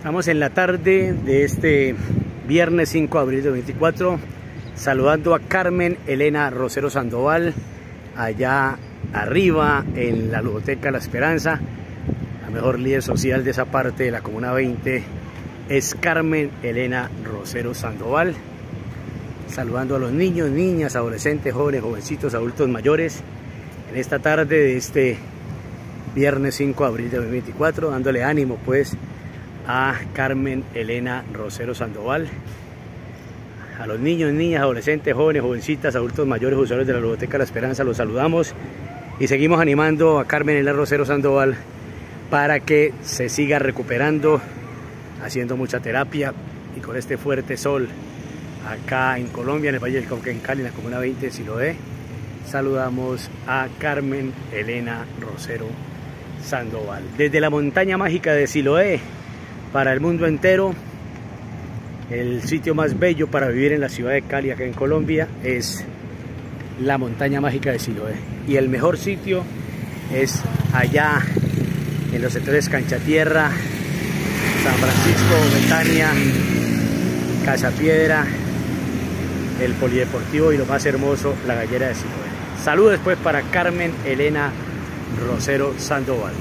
Estamos en la tarde de este viernes 5 de abril de 24, saludando a Carmen Elena Rosero Sandoval, allá arriba en la Ludoteca La Esperanza, la mejor líder social de esa parte de la Comuna 20 es Carmen Elena Rosero Sandoval, saludando a los niños, niñas, adolescentes, jóvenes, jovencitos, adultos mayores, en esta tarde de este viernes 5 de abril de 2024, dándole ánimo pues a Carmen Elena Rosero Sandoval, a los niños, niñas, adolescentes, jóvenes, jovencitas, adultos mayores, usuarios de la Biblioteca La Esperanza, los saludamos y seguimos animando a Carmen Elena Rosero Sandoval para que se siga recuperando, haciendo mucha terapia y con este fuerte sol acá en Colombia, en el Valle del Cauca, en Cali, en la Comuna 20 de Siloé, saludamos a Carmen Elena Rosero Sandoval. Desde la montaña mágica de Siloé, para el mundo entero. El sitio más bello para vivir en la ciudad de Cali, acá en Colombia, es la montaña mágica de Siloé. Y el mejor sitio es allá en los sectores Cancha Tierra, San Francisco, Betania, Casa Piedra, el Polideportivo y lo más hermoso, la Gallera de Siloé. Saludos después para Carmen Elena Rosero Sandoval.